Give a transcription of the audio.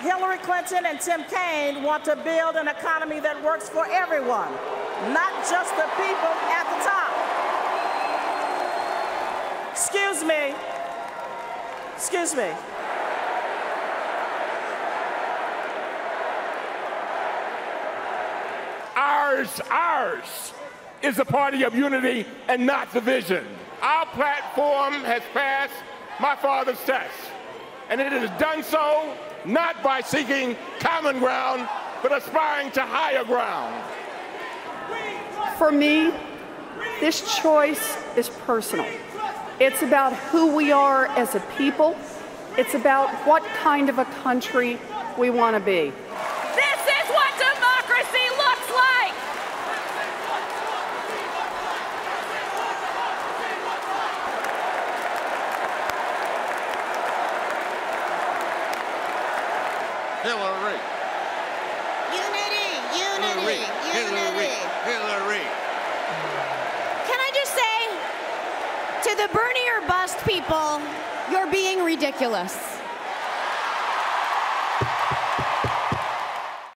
Hillary Clinton and Tim Kaine want to build an economy that works for everyone, not just the people at the top. Excuse me. Excuse me. Ours, ours is a party of unity and not division. Our platform has passed my father's test, and it has done so not by seeking common ground, but aspiring to higher ground. For me, this choice is personal. It's about who we are as a people. It's about what kind of a country we want to be. This is what democracy looks like! Hillary. Unity, unity, Hillary. unity. Hillary. Can I just say to the Bernie or bust people, you're being ridiculous.